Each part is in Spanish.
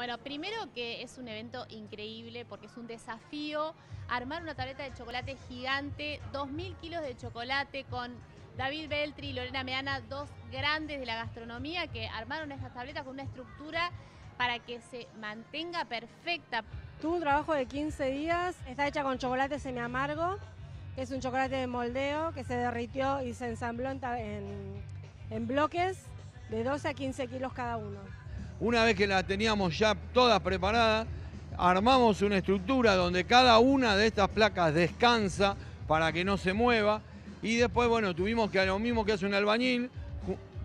Bueno, primero que es un evento increíble porque es un desafío armar una tableta de chocolate gigante, 2.000 kilos de chocolate con David Beltri y Lorena Meana, dos grandes de la gastronomía que armaron estas tabletas con una estructura para que se mantenga perfecta. Tuvo un trabajo de 15 días, está hecha con chocolate semi amargo, que es un chocolate de moldeo que se derritió y se ensambló en, en, en bloques de 12 a 15 kilos cada uno. Una vez que la teníamos ya todas preparadas, armamos una estructura donde cada una de estas placas descansa para que no se mueva y después, bueno, tuvimos que, lo mismo que hace un albañil,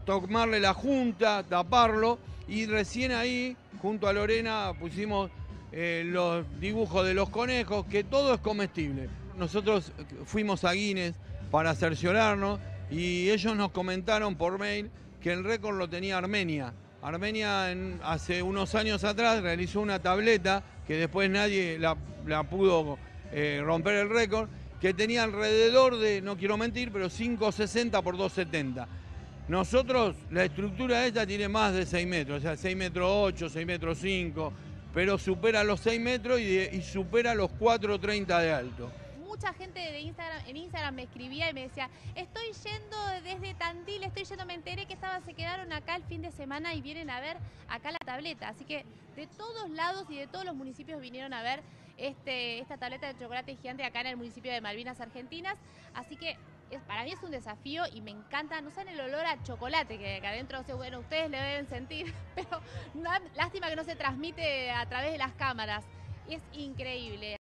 tomarle la junta, taparlo y recién ahí, junto a Lorena, pusimos eh, los dibujos de los conejos, que todo es comestible. Nosotros fuimos a Guinness para cerciorarnos y ellos nos comentaron por mail que el récord lo tenía Armenia. Armenia hace unos años atrás realizó una tableta que después nadie la, pudo eh, romper el récord, que tenía alrededor de, no quiero mentir, pero 5,60 por 2,70. Nosotros, la estructura esta tiene más de 6 metros, o sea, 6 metros 8, 6 metros 5, pero supera los 6 metros y, y supera los 4,30 de alto mucha gente de Instagram, en Instagram me escribía y me decía, estoy yendo desde Tandil, estoy yendo, me enteré que estaban, se quedaron acá el fin de semana y vienen a ver acá la tableta. Así que de todos lados y de todos los municipios vinieron a ver este, esta tableta de chocolate gigante acá en el municipio de Malvinas Argentinas. Así que para mí es un desafío y me encanta, no saben el olor a chocolate que acá adentro, bueno, ustedes le deben sentir, pero lástima que no se transmite a través de las cámaras. Es increíble.